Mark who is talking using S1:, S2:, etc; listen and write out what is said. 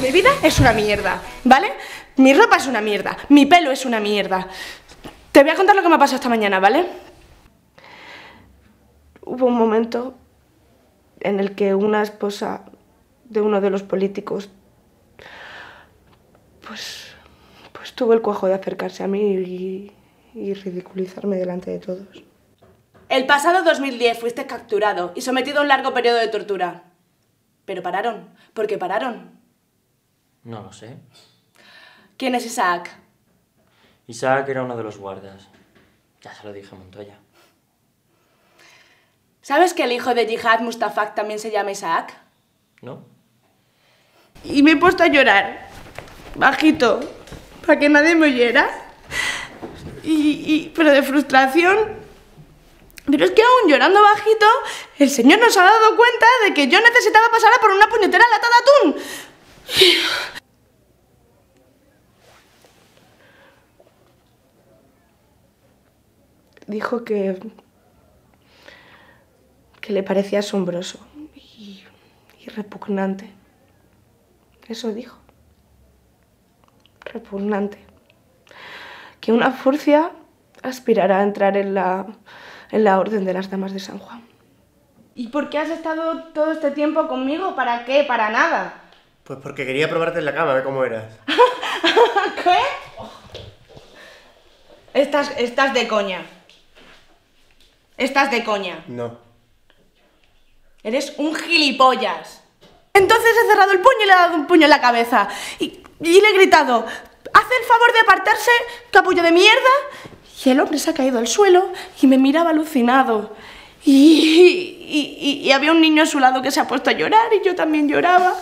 S1: Mi vida es una mierda, ¿vale? Mi ropa es una mierda, mi pelo es una mierda. Te voy a contar lo que me ha pasado esta mañana, ¿vale? Hubo un momento en el que una esposa de uno de los políticos pues, pues tuvo el cuajo de acercarse a mí y y ridiculizarme delante de todos. El pasado 2010 fuiste capturado y sometido a un largo periodo de tortura. Pero pararon. ¿Por qué pararon?
S2: No lo sé.
S1: ¿Quién es Isaac?
S2: Isaac era uno de los guardas. Ya se lo dije a Montoya.
S1: ¿Sabes que el hijo de Jihad Mustafak también se llama Isaac?
S2: ¿No?
S1: Y me he puesto a llorar, bajito, para que nadie me oyera. Y, y- pero de frustración. Pero es que aún llorando bajito, el señor nos ha dado cuenta de que yo necesitaba pasar por una puñetera lata de atún. Dijo que. que le parecía asombroso y, y repugnante. Eso dijo. Repugnante. Que una furcia aspirará a entrar en la, en la orden de las damas de San Juan. ¿Y por qué has estado todo este tiempo conmigo? ¿Para qué? Para nada.
S3: Pues porque quería probarte en la cama, a ver cómo eras.
S1: ¿Qué? Estás, estás de coña. Estás de coña.
S3: No.
S1: Eres un gilipollas. Entonces he cerrado el puño y le he dado un puño en la cabeza. Y, y le he gritado, haz el favor de apartarse, capullo de mierda. Y el hombre se ha caído al suelo y me miraba alucinado. Y, y- y- y había un niño a su lado que se ha puesto a llorar y yo también lloraba.